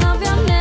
love your name.